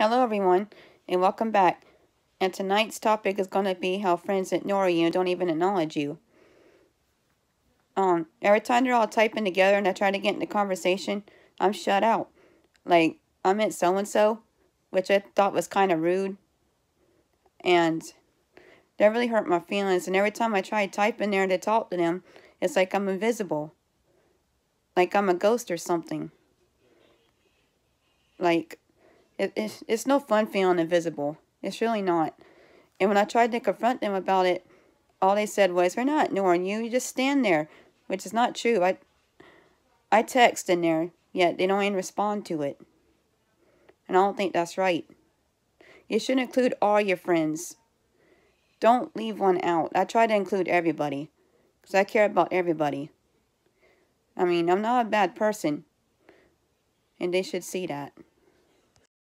Hello, everyone, and welcome back. And tonight's topic is going to be how friends ignore you and don't even acknowledge you. Um, every time they're all typing together and I try to get into conversation, I'm shut out. Like, I met so-and-so, which I thought was kind of rude. And that really hurt my feelings. And every time I try to type in there to talk to them, it's like I'm invisible. Like I'm a ghost or something. Like, it, it's, it's no fun feeling invisible. It's really not. And when I tried to confront them about it, all they said was, we're not ignoring you. You just stand there, which is not true. I, I text in there, yet they don't even respond to it. And I don't think that's right. You should include all your friends. Don't leave one out. I try to include everybody. Because I care about everybody. I mean, I'm not a bad person. And they should see that.